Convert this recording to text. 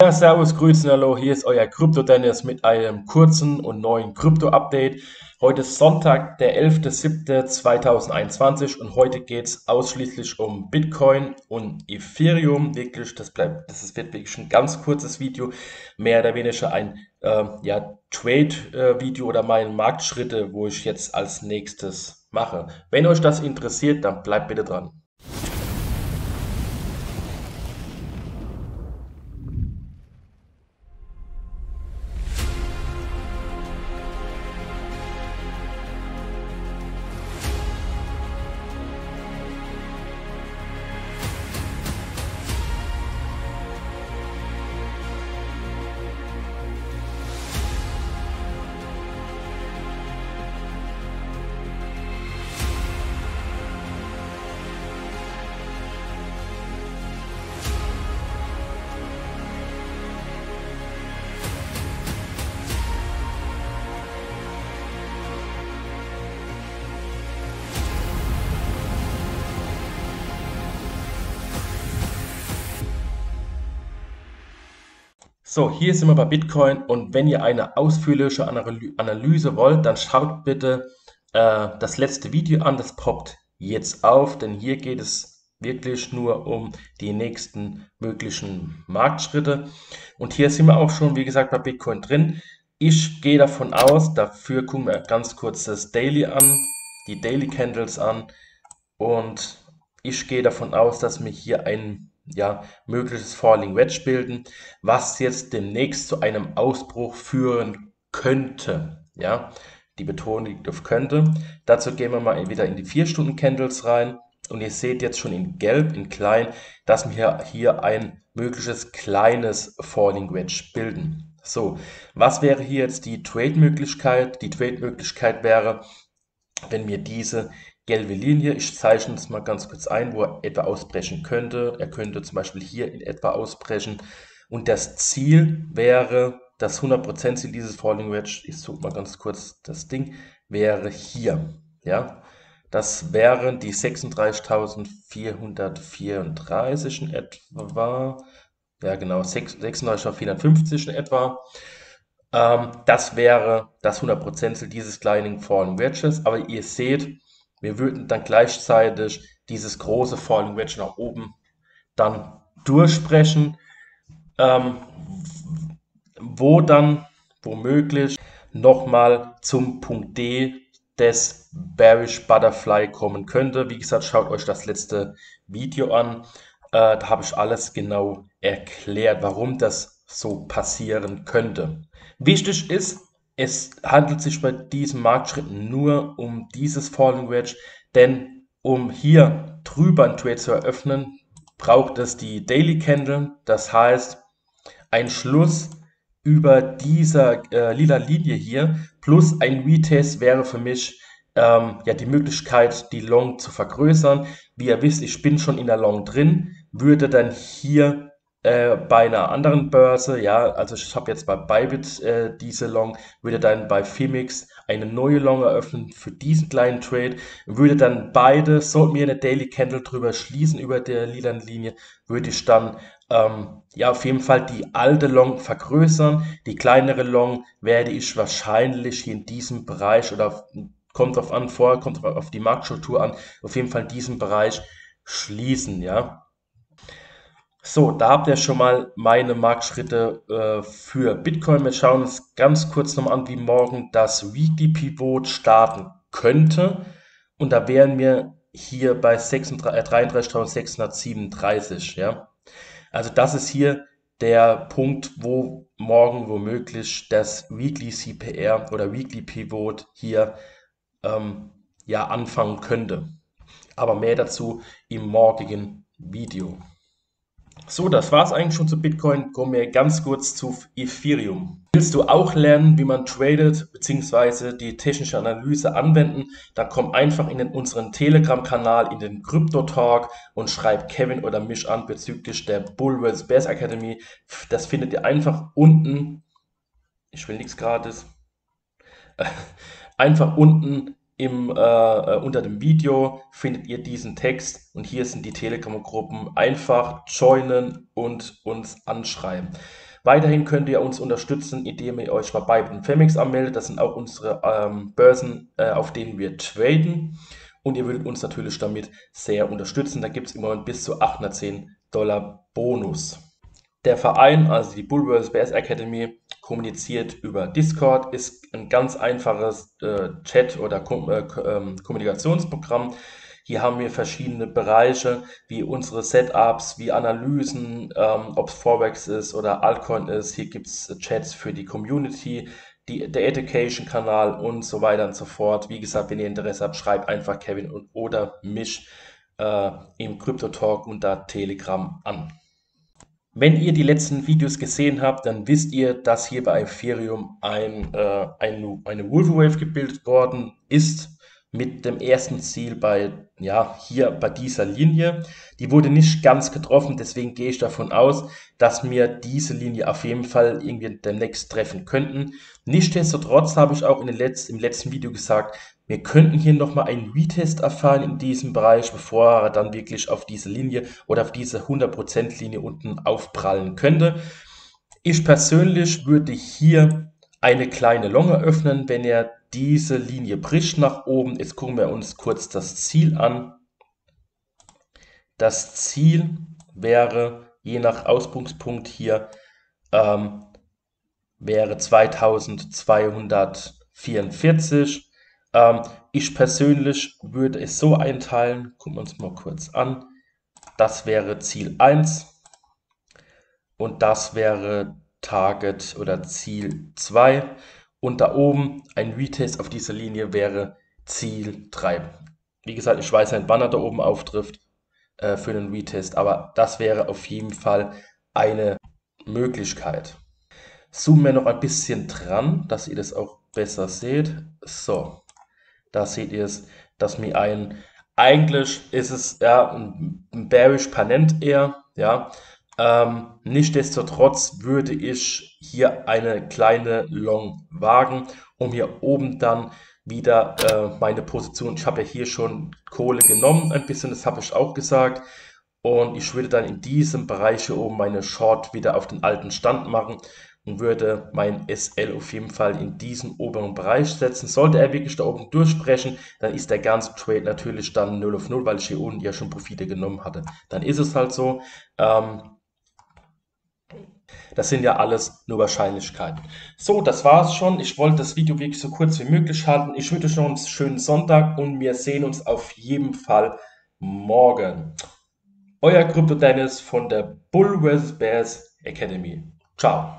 Ja, servus, grüßen, hallo, hier ist euer Krypto-Dennis mit einem kurzen und neuen Krypto-Update. Heute ist Sonntag, der 11.07.2021 und heute geht es ausschließlich um Bitcoin und Ethereum. Wirklich, das bleibt, das wird wirklich ein ganz kurzes Video, mehr oder weniger ein äh, ja, Trade-Video oder meine Marktschritte, wo ich jetzt als nächstes mache. Wenn euch das interessiert, dann bleibt bitte dran. So, hier sind wir bei Bitcoin und wenn ihr eine ausführliche Analyse wollt, dann schaut bitte äh, das letzte Video an, das poppt jetzt auf, denn hier geht es wirklich nur um die nächsten möglichen Marktschritte. Und hier sind wir auch schon, wie gesagt, bei Bitcoin drin. Ich gehe davon aus, dafür gucken wir ganz kurz das Daily an, die Daily Candles an und ich gehe davon aus, dass wir hier einen ja, mögliches Falling Wedge bilden, was jetzt demnächst zu einem Ausbruch führen könnte. Ja, die Betonung liegt auf könnte. Dazu gehen wir mal wieder in die 4-Stunden-Candles rein. Und ihr seht jetzt schon in Gelb, in klein, dass wir hier ein mögliches kleines Falling Wedge bilden. So, was wäre hier jetzt die Trade-Möglichkeit? Die Trade-Möglichkeit wäre, wenn wir diese gelbe Linie. Ich zeichne es mal ganz kurz ein, wo er etwa ausbrechen könnte. Er könnte zum Beispiel hier in etwa ausbrechen. Und das Ziel wäre, das 100% Ziel dieses Falling Wedge, ich suche mal ganz kurz das Ding, wäre hier. Ja, das wären die 36.434 in etwa. Ja, genau, 36.450 in etwa. Ähm, das wäre das 100% Ziel dieses kleinen Falling Wedges. Aber ihr seht, wir würden dann gleichzeitig dieses große Falling Wedge nach oben dann durchsprechen, ähm, wo dann womöglich nochmal zum Punkt D des Bearish Butterfly kommen könnte. Wie gesagt, schaut euch das letzte Video an. Äh, da habe ich alles genau erklärt, warum das so passieren könnte. Wichtig ist, es handelt sich bei diesem Marktschritt nur um dieses Falling Wedge, denn um hier drüber ein Trade zu eröffnen, braucht es die Daily Candle, das heißt ein Schluss über dieser äh, lila Linie hier plus ein Retest wäre für mich ähm, ja die Möglichkeit, die Long zu vergrößern. Wie ihr wisst, ich bin schon in der Long drin, würde dann hier äh, bei einer anderen Börse, ja, also ich habe jetzt bei Bybit äh, diese Long, würde dann bei Fimix eine neue Long eröffnen für diesen kleinen Trade, würde dann beide, sollten wir eine Daily Candle drüber schließen über der lilanen Linie, würde ich dann ähm, ja auf jeden Fall die alte Long vergrößern, die kleinere Long werde ich wahrscheinlich hier in diesem Bereich oder kommt auf an, vorher kommt auf die Marktstruktur an, auf jeden Fall in diesem Bereich schließen, ja. So, da habt ihr schon mal meine Marktschritte äh, für Bitcoin. Wir schauen uns ganz kurz nochmal an, wie morgen das Weekly Pivot starten könnte. Und da wären wir hier bei 33.637. Ja? Also das ist hier der Punkt, wo morgen womöglich das Weekly CPR oder Weekly Pivot hier ähm, ja anfangen könnte. Aber mehr dazu im morgigen Video. So, das war es eigentlich schon zu Bitcoin. Kommen wir ganz kurz zu Ethereum. Willst du auch lernen, wie man tradet bzw. die technische Analyse anwenden, dann komm einfach in den, unseren Telegram-Kanal, in den Crypto Talk und schreib Kevin oder mich an bezüglich der Bull vs. Bears Academy. Das findet ihr einfach unten. Ich will nichts gratis. Einfach unten im, äh, äh, unter dem Video findet ihr diesen Text und hier sind die Telegram-Gruppen. Einfach joinen und uns anschreiben. Weiterhin könnt ihr uns unterstützen, indem ihr euch bei den Femix anmeldet. Das sind auch unsere ähm, Börsen, äh, auf denen wir traden. Und ihr würdet uns natürlich damit sehr unterstützen. Da gibt es im bis zu 810 Dollar Bonus. Der Verein, also die Bull vs. Bears Academy, kommuniziert über Discord, ist ein ganz einfaches äh, Chat- oder Kom äh, ähm, Kommunikationsprogramm. Hier haben wir verschiedene Bereiche, wie unsere Setups, wie Analysen, ähm, ob es Forex ist oder Altcoin ist. Hier gibt es Chats für die Community, die, der Education-Kanal und so weiter und so fort. Wie gesagt, wenn ihr Interesse habt, schreibt einfach Kevin und, oder mich äh, im Crypto Talk unter Telegram an. Wenn ihr die letzten Videos gesehen habt, dann wisst ihr, dass hier bei Ethereum ein, äh, ein, eine Wolfwave gebildet worden ist mit dem ersten Ziel bei, ja, hier bei dieser Linie. Die wurde nicht ganz getroffen, deswegen gehe ich davon aus, dass wir diese Linie auf jeden Fall irgendwie demnächst treffen könnten. Nichtsdestotrotz habe ich auch in den Letz-, im letzten Video gesagt, wir könnten hier nochmal einen Retest erfahren in diesem Bereich, bevor er dann wirklich auf diese Linie oder auf diese 100% Linie unten aufprallen könnte. Ich persönlich würde hier eine kleine Long öffnen, wenn er diese Linie bricht nach oben. Jetzt gucken wir uns kurz das Ziel an. Das Ziel wäre je nach Ausgangspunkt hier ähm, wäre 2244 ähm, ich persönlich würde es so einteilen, gucken wir uns mal kurz an. Das wäre Ziel 1 und das wäre Target oder Ziel 2 und da oben ein Retest auf dieser Linie wäre Ziel 3. Wie gesagt, ich weiß nicht, wann er da oben auftrifft äh, für einen Retest, aber das wäre auf jeden Fall eine Möglichkeit. Zoomen wir noch ein bisschen dran, dass ihr das auch besser seht. So, da seht ihr es, dass mir ein, eigentlich ist es ja ein bearish Panent eher, ja. Ähm, Nichtsdestotrotz würde ich hier eine kleine Long wagen, um hier oben dann wieder äh, meine Position, ich habe ja hier schon Kohle genommen, ein bisschen, das habe ich auch gesagt. Und ich würde dann in diesem Bereich hier oben meine Short wieder auf den alten Stand machen und würde mein SL auf jeden Fall in diesen oberen Bereich setzen. Sollte er wirklich da oben durchbrechen, dann ist der ganze Trade natürlich dann 0 auf 0, weil ich hier unten ja schon Profite genommen hatte. Dann ist es halt so. Ähm, das sind ja alles nur Wahrscheinlichkeiten. So, das war's schon. Ich wollte das Video wirklich so kurz wie möglich halten. Ich wünsche euch noch einen schönen Sonntag und wir sehen uns auf jeden Fall morgen. Euer Krypto Dennis von der Bull vs. Bears Academy. Ciao.